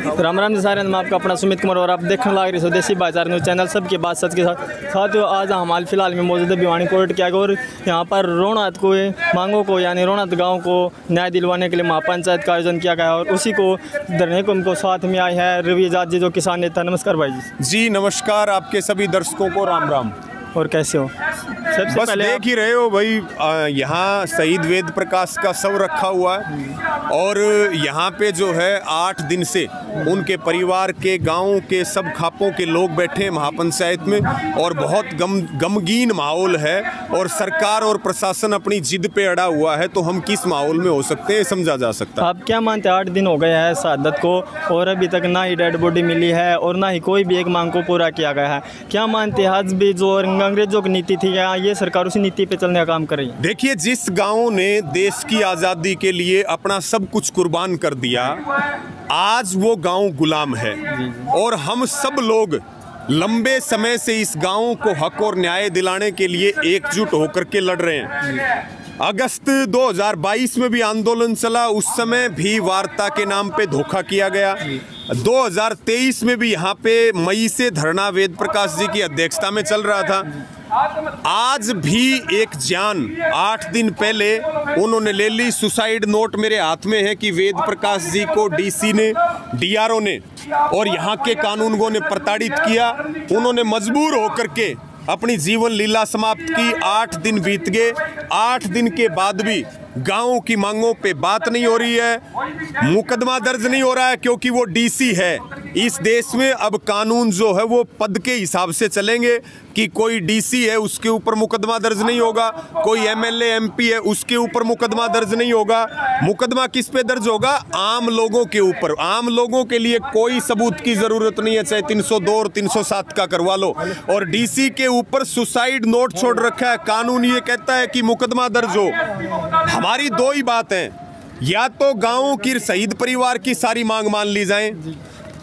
राम राम जी सारे मैं आपका अपना सुमित कुमार और आप देखने लग रहे स्वदेशी भाईचारा न्यूज़ चैनल सबके बात सच के साथ। साथियों आज हम हाल फ़िलहाल में मौजूद है भिवानी कोर्ट के आगे और यहाँ पर रोनाथ को मांगों को यानी रोनाथ गाँव को न्याय दिलवाने के लिए महापंचायत का आयोजन किया गया और उसी को धरने को उनको साथ में आए हैं रवि आज़ाद जी जो किसान नेता। नमस्कार भाई जी। जी नमस्कार आपके सभी दर्शकों को राम राम। और कैसे हो? सबसे बस पहले देख ही रहे हो भाई यहाँ शहीद वेद प्रकाश का शव रखा हुआ है और यहाँ पे जो है आठ दिन से उनके परिवार के गाँव के सब खापों के लोग बैठे हैं महापंचायत में और बहुत गम गमगीन माहौल है और सरकार और प्रशासन अपनी जिद पे अड़ा हुआ है तो हम किस माहौल में हो सकते हैं समझा जा सकता है। आप क्या मानते हैं आठ दिन हो गया है शहादत को और अभी तक ना ही डेड बॉडी मिली है और ना ही कोई भी एक मांग को पूरा किया गया है? क्या मानते हैं आज भी जो अंग्रेज़ों की नीति थी या ये सरकार उसी नीति पे चलने का काम कर रही है। देखिए जिस गाँव ने देश की आज़ादी के लिए अपना सब कुछ कुर्बान कर दिया आज वो गाँव गुलाम है। और हम सब लोग लंबे समय से इस गाँव को हक और न्याय दिलाने के लिए एकजुट होकर के लड़ रहे हैं। अगस्त 2022 में भी आंदोलन चला उस समय भी वार्ता के नाम पे धोखा किया गया। 2023 में भी यहाँ पे मई से धरना वेद प्रकाश जी की अध्यक्षता में चल रहा था। आज भी एक जान, आठ दिन पहले उन्होंने ले ली सुसाइड नोट मेरे हाथ में है कि वेद प्रकाश जी को डीसी ने डीआरओ ने और यहाँ के कानूनगों ने प्रताड़ित किया। उन्होंने मजबूर होकर के अपनी जीवन लीला समाप्त की। आठ दिन बीत गए। आठ दिन के बाद भी गाँव की मांगों पे बात नहीं हो रही है। मुकदमा दर्ज नहीं हो रहा है क्योंकि वो डीसी है। इस देश में अब कानून जो है वो पद के हिसाब से चलेंगे। कि कोई डीसी है, उसके ऊपर मुकदमा दर्ज नहीं होगा, कोई एमएलए एमपी है, उसके ऊपर मुकदमा दर्ज नहीं होगा। मुकदमा किस पे दर्ज होगा? आम लोगों के ऊपर। आम लोगों के लिए कोई सबूत की ज़रूरत नहीं है, चाहे 302 और 307 का करवा लो। और डीसी के ऊपर सुसाइड नोट छोड़ रखा है। कानून ये कहता है कि मुकदमा दर्ज हो। हमारी दो ही बात है। या तो गाँव की शहीद परिवार की सारी मांग मान ली जाए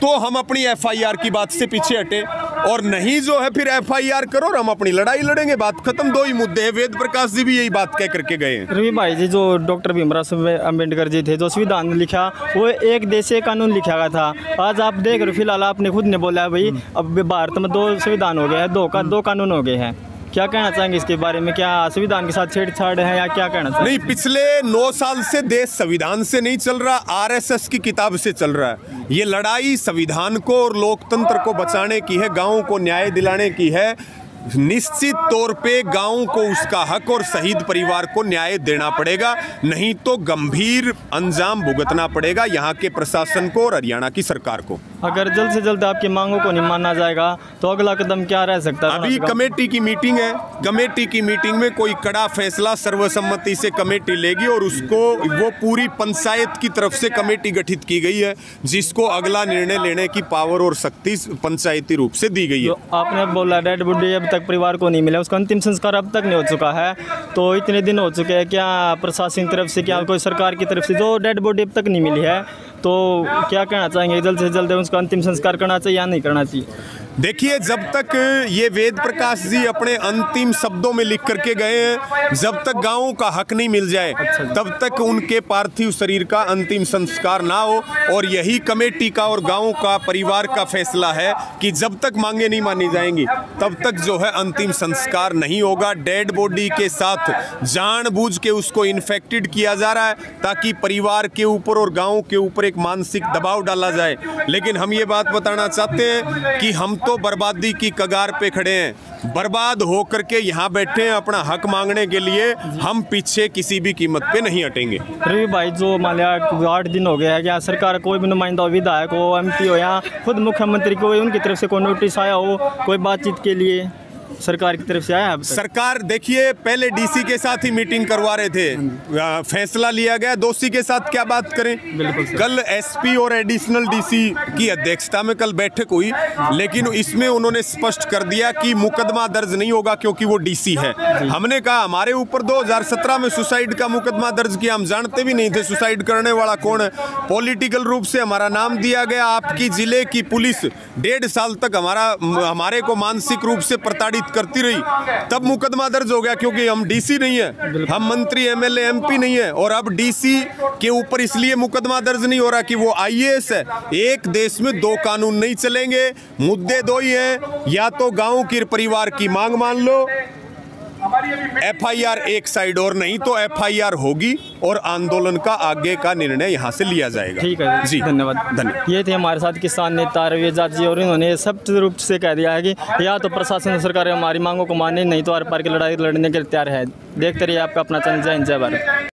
तो हम अपनी एफआईआर की बात से पीछे हटे। और नहीं जो है, फिर एफआईआर करो और हम अपनी लड़ाई लड़ेंगे। बात खत्म। दो ही मुद्दे हैं। वेद प्रकाश जी भी यही बात कह करके गए रवि भाई जी, जो डॉक्टर भीमराव अंबेडकर जी थे, जो संविधान लिखा, वो एक देशीय कानून लिखा गया था। आज आप देख रहे हो, फ़िलहाल आपने खुद ने बोला है भाई, अब भारत में दो संविधान हो गए हैं, दो का, दो कानून हो गए हैं। क्या कहना चाहेंगे इसके बारे में? क्या संविधान के साथ छेड़छाड़ है या क्या कहना चाहेंगे? नहीं, पिछले नौ साल से देश संविधान से नहीं चल रहा, आरएसएस की किताब से चल रहा है। ये लड़ाई संविधान को और लोकतंत्र को बचाने की है, गाँव को न्याय दिलाने की है। निश्चित तौर पे गाँव को उसका हक और शहीद परिवार को न्याय देना पड़ेगा, नहीं तो गंभीर अंजाम भुगतना पड़ेगा यहाँ के प्रशासन को और हरियाणा की सरकार को। अगर जल्द से जल्द आपकी मांगों को नहीं माना जाएगा तो अगला कदम क्या रह सकता है? अभी कमेटी की मीटिंग है। कमेटी की मीटिंग में कोई कड़ा फैसला सर्वसम्मति से कमेटी लेगी और उसको वो पूरी पंचायत की तरफ़ से कमेटी गठित की गई है जिसको अगला निर्णय लेने की पावर और शक्ति पंचायती रूप से दी गई है। आपने बोला डेड बॉडी अब तक परिवार को नहीं मिला उसका अंतिम संस्कार अब तक नहीं हो चुका है। तो इतने दिन हो चुके हैं क्या प्रशासन की तरफ़ से क्या कोई सरकार की तरफ़ से जो डेड बॉडी अब तक नहीं मिली है तो क्या कहना चाहेंगे? जल्द से जल्द उसका अंतिम संस्कार करना चाहिए या नहीं करना चाहिए? देखिए, जब तक ये वेद प्रकाश जी अपने अंतिम शब्दों में लिख करके गए हैं, जब तक गाँवों का हक नहीं मिल जाए, तब तक उनके पार्थिव शरीर का अंतिम संस्कार ना हो। और यही कमेटी का और गाँवों का परिवार का फैसला है कि जब तक मांगे नहीं मानी जाएँगी, तब तक जो है अंतिम संस्कार नहीं होगा। डेड बॉडी के साथ जानबूझ के उसको इन्फेक्टेड किया जा रहा है, ताकि परिवार के ऊपर और गाँव के ऊपर एक मानसिक दबाव डाला जाए। लेकिन हम ये बात बताना चाहते हैं कि हम तो बर्बादी की कगार पे खड़े हैं। बर्बाद होकर के यहाँ बैठे हैं अपना हक मांगने के लिए। हम पीछे किसी भी कीमत पे नहीं हटेंगे। रवि भाई, जो मान लिया आठ दिन हो गया है क्या सरकार कोई भी नुमाइंदा विधायक हो एम हो, या खुद मुख्यमंत्री को उनकी तरफ़ से कोई नोटिस आया हो, कोई बातचीत के लिए? सरकार की तरफ़ से आया अब सरकार देखिए पहले डीसी के साथ ही मीटिंग करवा रहे थे। आ, फैसला लिया गया। दोषी के साथ क्या बात करें? बिल्कुल कल एसपी और एडिशनल डीसी की अध्यक्षता में कल बैठक हुई लेकिन इसमें उन्होंने स्पष्ट कर दिया कि मुकदमा दर्ज नहीं होगा क्योंकि वो डीसी है। हमने कहा हमारे ऊपर 2017 में सुसाइड का मुकदमा दर्ज किया। हम जानते भी नहीं थे सुसाइड करने वाला कौन है। पॉलिटिकल रूप से हमारा नाम दिया गया। आपकी ज़िले की पुलिस डेढ़ साल तक हमारा हमारे को मानसिक रूप से प्रताड़ित बात करती रही। तब मुकदमा दर्ज हो गया क्योंकि हम डीसी नहीं है, हम मंत्री एमएलए एमपी नहीं है और अब डीसी के ऊपर इसलिए मुकदमा दर्ज नहीं हो रहा कि वो आईएएस है। एक देश में दो कानून नहीं चलेंगे, मुद्दे दो ही हैं, या तो गाँव की परिवार की मांग मान लो एफआईआर एक साइड और नहीं तो एफआईआर होगी और आंदोलन का आगे का निर्णय यहाँ से लिया जाएगा। ठीक है जी। धन्यवाद। धन्यवाद। ये थे हमारे साथ किसान नेता रविजात जी और इन्होंने स्पष्ट रूप से कह दिया है कि या तो प्रशासन और सरकार हमारी मांगों को माने नहीं तो आर पार की लड़ाई लड़ने के लिए तैयार है। देखते रहिए आपका अपना चैनल जय हिंद जय भारत।